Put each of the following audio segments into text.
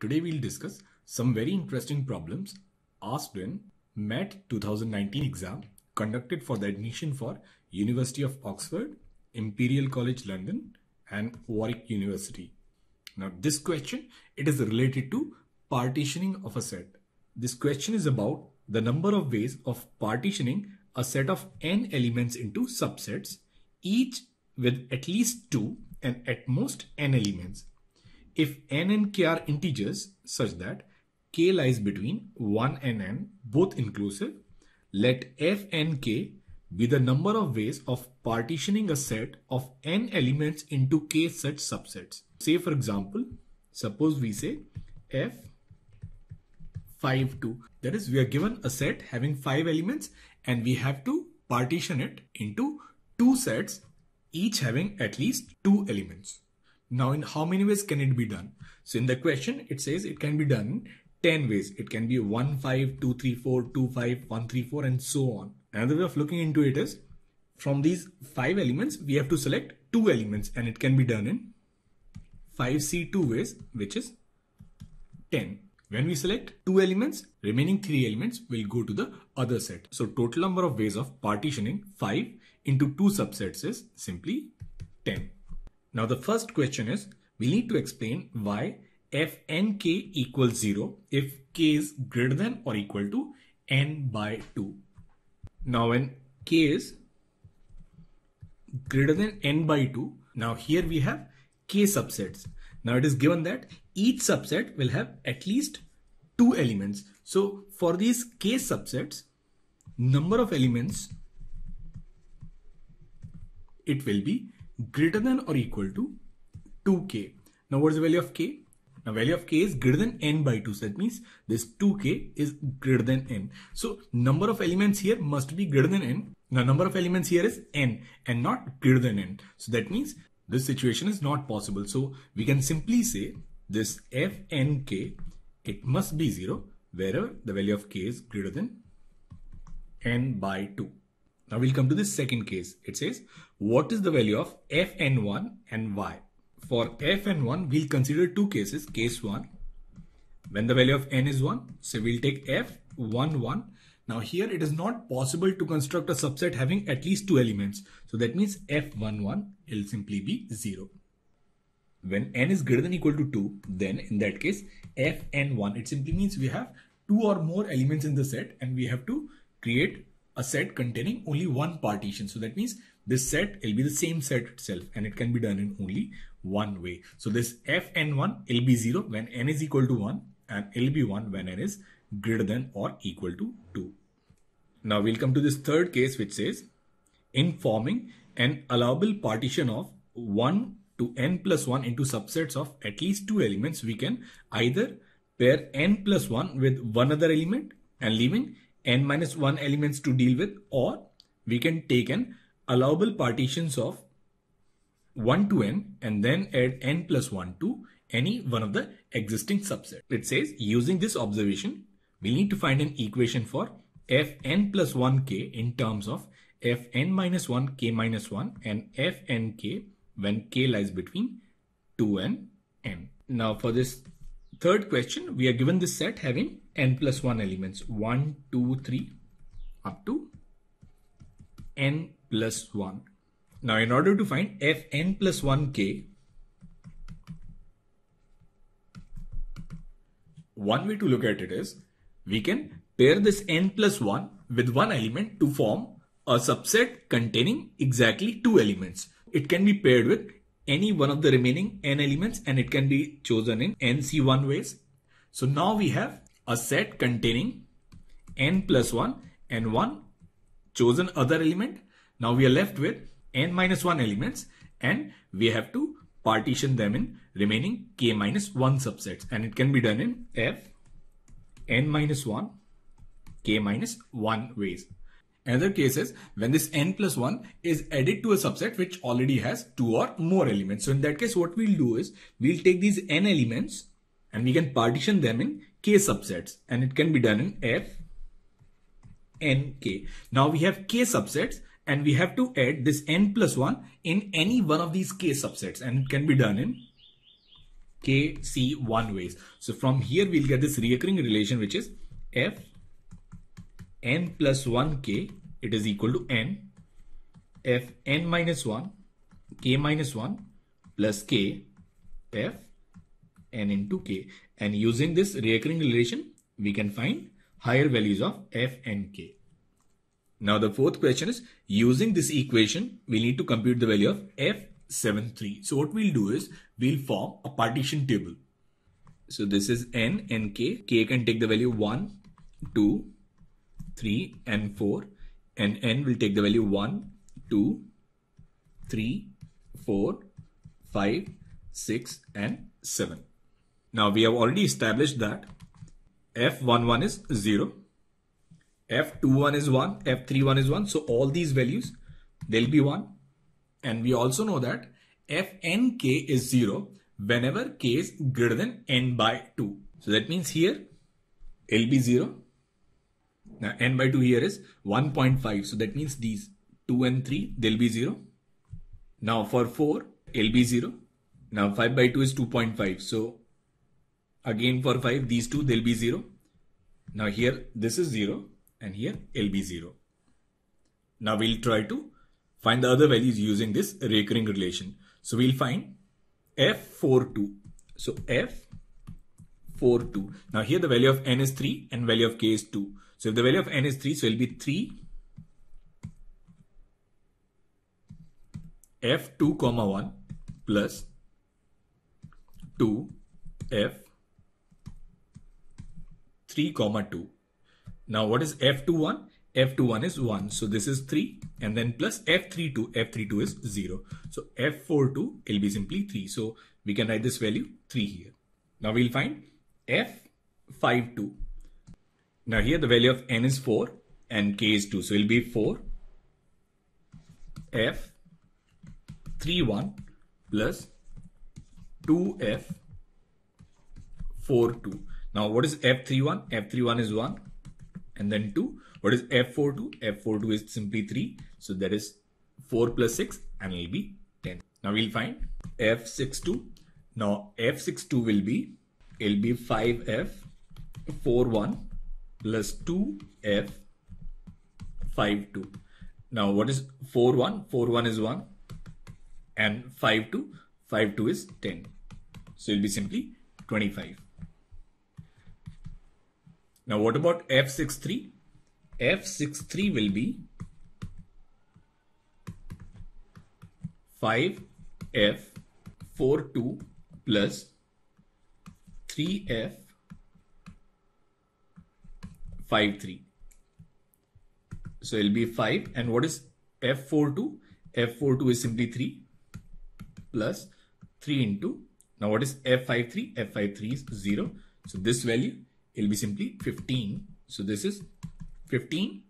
Today we'll discuss some very interesting problems asked in MAT 2019 exam conducted for the admission for University of Oxford, Imperial College London and Warwick University. Now this question, it is related to partitioning of a set. This question is about the number of ways of partitioning a set of n elements into subsets, each with at least two and at most n elements. If n and k are integers such that k lies between 1 and n, both inclusive, let f and k be the number of ways of partitioning a set of n elements into k such subsets. Say for example, suppose we say f 5 2 that is we are given a set having 5 elements and we have to partition it into two sets each having at least two elements. Now in how many ways can it be done? So in the question it says it can be done 10 ways. It can be 1, 5, 2, 3, 4, 2, 5, 1, 3, 4 and so on. Another way of looking into it is from these 5 elements we have to select 2 elements and it can be done in 5C2 ways which is 10. When we select 2 elements, remaining 3 elements will go to the other set. So total number of ways of partitioning 5 into 2 subsets is simply 10. Now the first question is, we need to explain why fnk equals 0 if k is greater than or equal to n by 2. Now when k is greater than n by 2, now here we have k subsets. Now it is given that each subset will have at least two elements. So for these k subsets, number of elements, it will be greater than or equal to 2k. Now what is the value of k? Now value of k is greater than n by 2. So that means this 2k is greater than n. So number of elements here must be greater than n. Now number of elements here is n and not greater than n. So that means this situation is not possible. So we can simply say this fnk, it must be 0 wherever the value of k is greater than n by 2. Now we'll come to the second case. It says, what is the value of fn1 and y? For fn1, we'll consider two cases. Case 1, when the value of n is 1, so we'll take f11. Now here it is not possible to construct a subset having at least two elements. So that means f11 will simply be 0. When n is greater than equal to 2, then in that case, fn1, it simply means we have two or more elements in the set and we have to create a set containing only one partition. So that means this set will be the same set itself and it can be done in only one way. So this fn1 will be 0 when n is equal to 1 and will be 1 when n is greater than or equal to 2. Now we'll come to this third case which says in forming an allowable partition of 1 to n plus 1 into subsets of at least two elements we can either pair n plus 1 with one other element and leaving n minus 1 elements to deal with or we can take an allowable partitions of 1 to n and then add n plus 1 to any one of the existing subset. It says using this observation we need to find an equation for fn plus 1k in terms of fn minus 1 k minus 1 and fnk when k lies between 2 and n. Now for this third question we are given this set having n plus 1 elements 1, 2, 3 up to n plus 1. Now in order to find fn plus 1k, one way to look at it is we can pair this n plus 1 with one element to form a subset containing exactly two elements. It can be paired with any one of the remaining n elements and it can be chosen in nc1 ways. So now we have a set containing n plus 1 and one chosen other element. Now we are left with n minus 1 elements and we have to partition them in remaining k minus 1 subsets and it can be done in f n minus 1 k minus 1 ways. Another case is when this n plus 1 is added to a subset which already has two or more elements. So in that case what we'll do is we'll take these n elements and we can partition them in k subsets and it can be done in f n k. Now we have k subsets and we have to add this n plus 1 in any one of these k subsets and it can be done in k, c one ways. So from here we'll get this recurring relation which is f n plus 1 k it is equal to n f n minus 1 k minus 1 plus k f n into k and using this recurring relation we can find higher values of f and k. Now the fourth question is using this equation we need to compute the value of f73. So what we'll do is we'll form a partition table. So this is n and k. k can take the value 1, 2, 3 and 4 and n will take the value 1, 2, 3, 4, 5, 6 and 7. Now we have already established that f11 is 0, f21 is 1, f31 is 1. So all these values, they'll be 1. And we also know that fnk is 0 whenever k is greater than n by 2. So that means here it'll be 0. Now n by 2 here is 1.5. So that means these 2 and 3, they'll be 0. Now for 4, it'll be 0. Now 5 by 2 is 2.5. So again for 5, these two, they'll be 0. Now here, this is 0 and here it'll be 0. Now we'll try to find the other values using this recurring relation. So we'll find f42. So f42. Now here the value of n is 3 and value of k is 2. So if the value of n is 3, so it'll be 3 f2 comma 1 plus 2 f 3 comma 2. Now what is f21? f21 is 1. So this is 3 and then plus f32. f32 is 0. So f42 will be simply 3. So we can write this value 3 here. Now we'll find f52. Now here the value of n is 4 and k is 2. So it will be 4 f31 plus 2f 42. Now what is f31? f31 is 1 and then 2. What is f42? f42 is simply 3. So that is 4 plus 6 and it will be 10. Now we'll find f62. Now f62 will be, it will be 5f41 plus 2f52. Now what is 41? 41 is 1 and 52, 52 is 10. So it will be simply 25. Now what about F63? F63 will be 5F42 plus 3F53. So it'll be 5 and what is F42? F42 is simply 3 plus 3 into now what is F53? F53 is 0. So this value it'll be simply 15. So this is 15.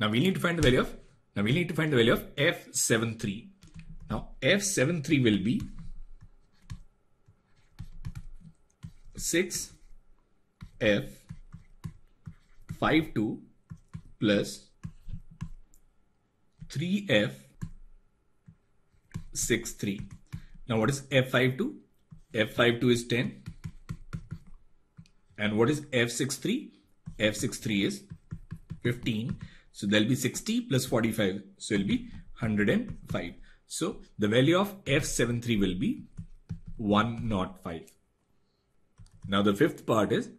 Now we need to find the value of, now we need to find the value of F73. Now F73 will be 6 F 52 plus 3F 63. Now what is F52? F52 is 10 and what is F63? F63 is 15. So there'll be 60 plus 45. So it'll be 105. So the value of F73 will be 105. Now the fifth part is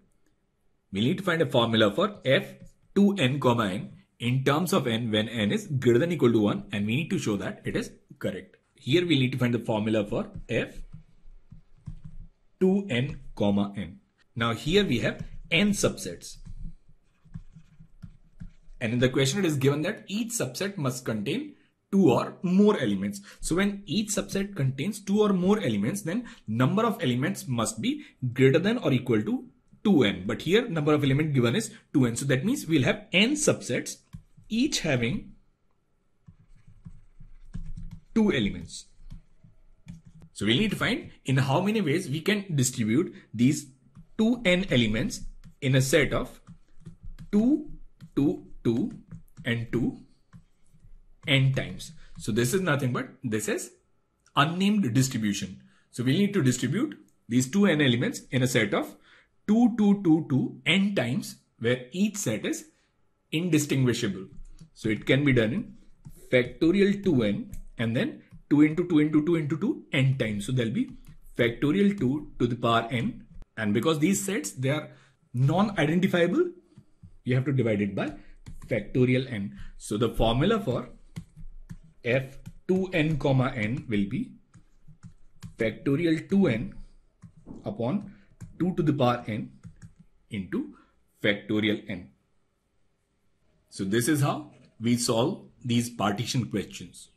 we need to find a formula for F2n comma n in terms of n when n is greater than equal to 1 and we need to show that it is correct. Here we need to find the formula for F2n comma n. Now here we have n subsets. And in the question it is given that each subset must contain two or more elements. So when each subset contains two or more elements, then number of elements must be greater than or equal to 2n. But here number of element given is 2n. So that means we'll have n subsets, each having two elements. So we'll need to find in how many ways we can distribute these two n elements in a set of 2, 2, 2 and 2 n times. So this is nothing but this is unnamed distribution. So we need to distribute these two n elements in a set of 2, 2, 2, 2 n times where each set is indistinguishable. So it can be done in factorial 2n and then 2 into 2 into 2 into 2 n times. So there'll be factorial 2 to the power n and because these sets they are non-identifiable you have to divide it by factorial n. So the formula for f2n comma n will be factorial 2n upon 2 to the power n into factorial n. So this is how we solve these partition questions.